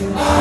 Ah.